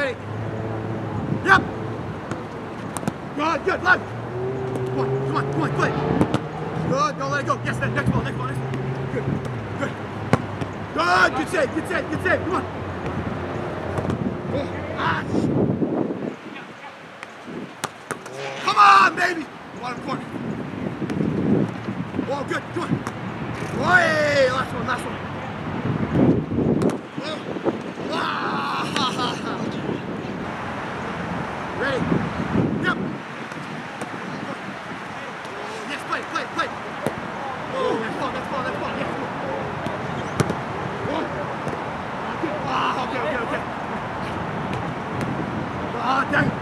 Ready? Yep. Good, good, left. Come on, come on, come on, play. Good, don't let it go. Yes, that next ball, next ball, next ball. Good, good. Good, good save, good save, good save. Come on. Ah, Thank